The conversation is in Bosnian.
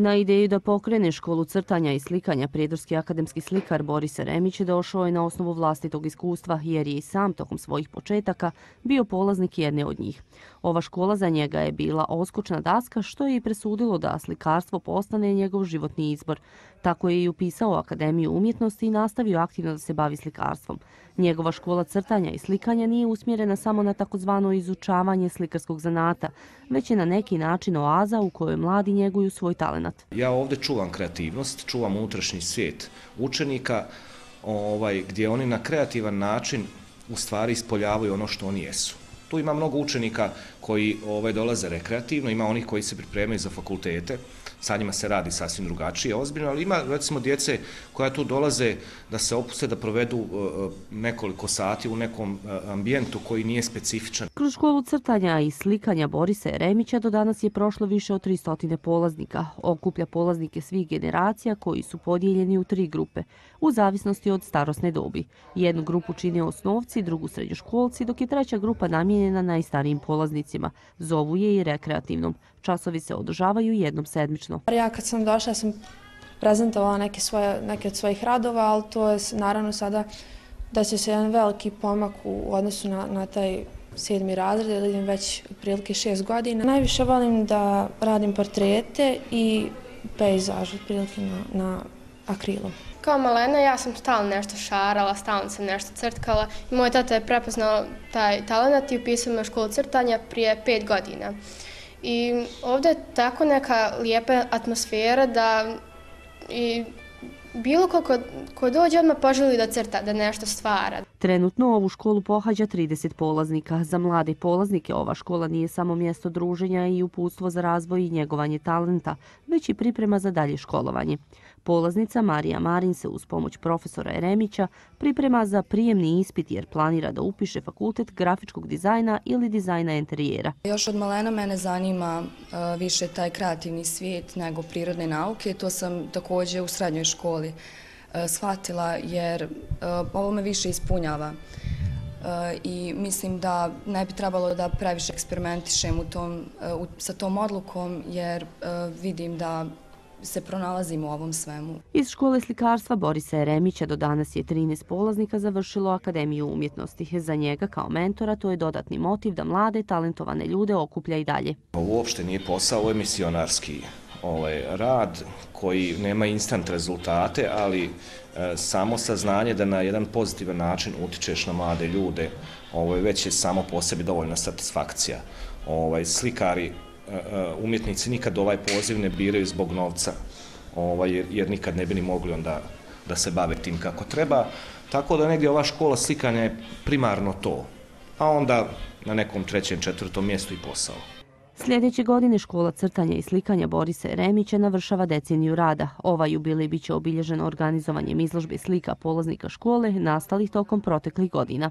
Na ideju da pokrene školu crtanja i slikanja, prijedorski akademski slikar Boris Remić došao je na osnovu vlastitog iskustva jer je i sam tokom svojih početaka bio polaznik jedne od njih. Ova škola za njega je bila oskočna daska što je i presudilo da slikarstvo postane njegov životni izbor. Tako je i upisao Akademiju umjetnosti i nastavio aktivno da se bavi slikarstvom. Njegova škola crtanja i slikanja nije usmjerena samo na takozvano izučavanje slikarskog zanata, već je na neki način oaza u kojoj mladi njeguju svoj moment? Ja ovdje čuvam kreativnost, čuvam unutrašnji svijet učenika ovaj, gdje oni na kreativan način u stvari ispoljavaju ono što oni jesu. Tu ima mnogo učenika koji ovaj, dolaze rekreativno, ima onih koji se pripremaju za fakultete, sa njima se radi sasvim drugačije, ozbiljno, ali ima recimo djece koja tu dolaze da se opuste, da provedu e, e, nekoliko sati u nekom e, ambijentu koji nije specifičan. Kroz školu crtanja i slikanja Borisa Jeremića do danas je prošlo više od 300 polaznika. Okuplja polaznike svih generacija koji su podijeljeni u tri grupe, u zavisnosti od starosne dobi. Jednu grupu čine osnovci, drugu srednjoškolci, dok je treća grupa namijenjena najstarijim polaznicima. Zovu je i rekreativnom. Časovi se održavaju jednom sedmično. Ja kad sam došla sam prezentovala neke, svoje, neke od svojih radova, ali to je naravno sada da će se jedan veliki pomak u odnosu na, na taj sedmi razred, jer idem već prilike šest godina. Najviše volim da radim portrete i pejzaž, prilike na, na akrilom. Kao malena ja sam stalno nešto šarala, stalno sam nešto crtkala i moj tata je prepoznao taj talent i upisao me u školu crtanja prije pet godina. I ovdje je tako neka lijepa atmosfera da i bilo ko ko dođe odmah poželi da crta, da nešto stvara. Trenutno ovu školu pohađa 30 polaznika. Za mlade polaznike ova škola nije samo mjesto druženja i uputstvo za razvoj i njegovanje talenta, već i priprema za dalje školovanje. Polaznica Marija Marin se uz pomoć profesora Eremića priprema za prijemni ispit jer planira da upiše fakultet grafičkog dizajna ili dizajna interijera. Još od malena mene zanima e, više taj kreativni svijet nego prirodne nauke. To sam također u srednjoj školi shvatila jer e, ovo me više ispunjava i mislim da ne bi trebalo da previše eksperimentišem u tom, sa tom odlukom jer vidim da se pronalazimo u ovom svemu. Iz škole slikarstva Borisa Eremića do danas je 13 polaznika završilo Akademiju umjetnosti. Za njega kao mentora to je dodatni motiv da mlade, talentovane ljude okuplja i dalje. Ovo uopšte nije posao, ovo je misionarski ovaj, rad koji nema instant rezultate, ali e, samo saznanje da na jedan pozitivan način utičeš na mlade ljude, ovo je već je samo po sebi dovoljna satisfakcija. Ovaj, slikari e, e, umjetnici nikad ovaj poziv ne biraju zbog novca, ovaj, jer, jer nikad ne bi ni mogli onda da se bave tim kako treba. Tako da negdje ova škola slikanja je primarno to, a onda na nekom trećem, četvrtom mjestu i posao. Sljedeće godine škola crtanja i slikanja Borisa Remića navršava deceniju rada. Ova jubilej biće obilježen organizovanjem izložbe slika polaznika škole nastalih tokom proteklih godina.